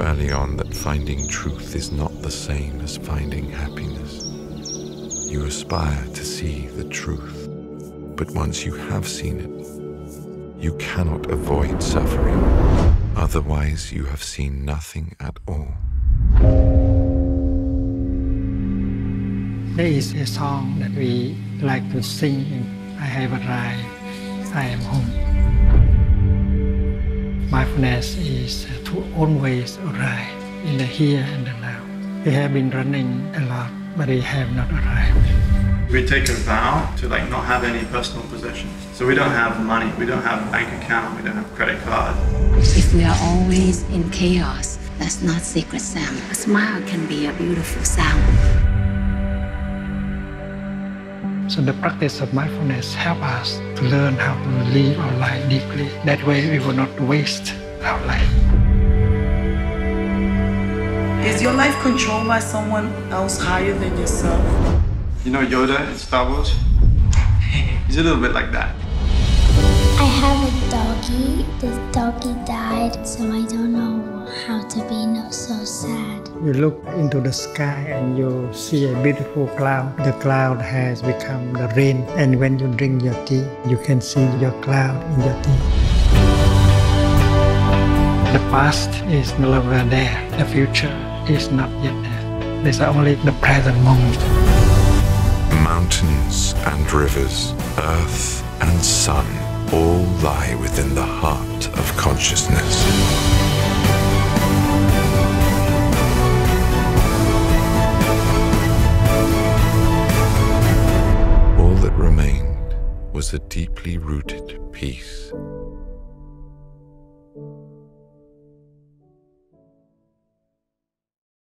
early on that finding truth is not the same as finding happiness. You aspire to see the truth, but once you have seen it, you cannot avoid suffering. Otherwise, you have seen nothing at all. There is a song that we like to sing in I have arrived, I am home. Mindfulness is to always arrive in the here and the now. We have been running a lot, but we have not arrived. We take a vow to like not have any personal possessions. So we don't have money, we don't have bank account, we don't have credit card. If we are always in chaos, that's not secret sound. A smile can be a beautiful sound. So the practice of mindfulness help us to learn how to live our life deeply. That way we will not waste our life. Is your life controlled by someone else higher than yourself? You know Yoda in Star Wars? He's a little bit like that. I have a doggy. The doggy died, so I don't know You look into the sky and you see a beautiful cloud. The cloud has become the rain, and when you drink your tea, you can see your cloud in your tea. The past is no longer there. The future is not yet there. There's only the present moment. Mountains and rivers, earth and sun all lie within the heart of consciousness. A deeply rooted peace.